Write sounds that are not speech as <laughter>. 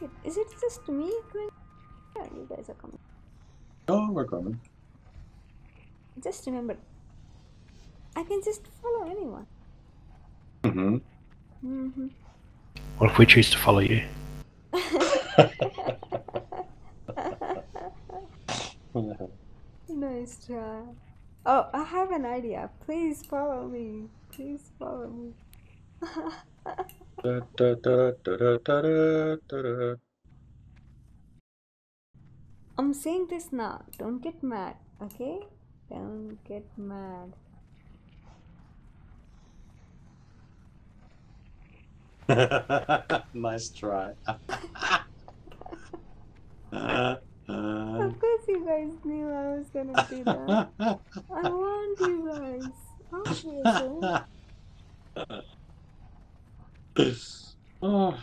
Wait, Is it just me? Yeah, you guys are coming. Oh, we're coming. Just remember, I can just follow anyone. Mm-hmm. Mm-hmm. What if we choose to follow you? <laughs> nice try. Oh, I have an idea. Please follow me. Please follow me. <laughs> I'm saying this now. Don't get mad, okay? Don't get mad. <laughs> nice try. <laughs> Of course, you guys knew I was gonna do that. I warned you guys. <laughs> Obviously oh,